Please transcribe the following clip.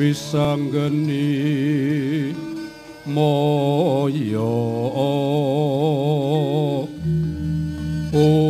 wisanggeni moyo oh.